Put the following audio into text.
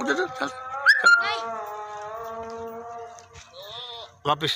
उधर चल वापिस।